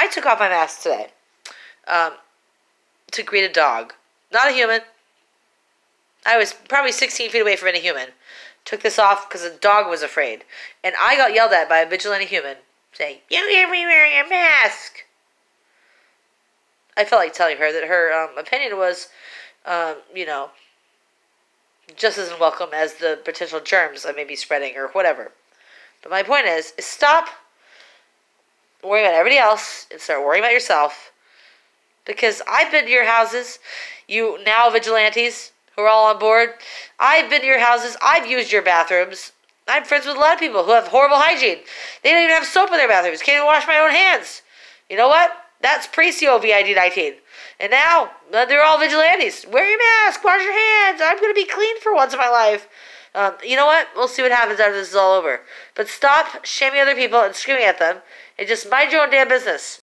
I took off my mask today um, to greet a dog, not a human. I was probably 16 feet away from any human. Took this off because the dog was afraid. And I got yelled at by a vigilante human saying, You hear me wearing a mask. I felt like telling her that her um, opinion was, um, you know, just as unwelcome as the potential germs I may be spreading or whatever. But my point is, is stop worrying about everybody else and start worrying about yourself. Because I've been to your houses, you now vigilantes who are all on board. I've been to your houses, I've used your bathrooms. I'm friends with a lot of people who have horrible hygiene. They don't even have soap in their bathrooms. Can't even wash my own hands. You know what? That's pre-COVID 19. And now uh, they're all vigilantes. Wear your mask, wash your hands. I'm going to be clean for once in my life. Um, you know what? We'll see what happens after this is all over. But stop shaming other people and screaming at them and just mind your own damn business.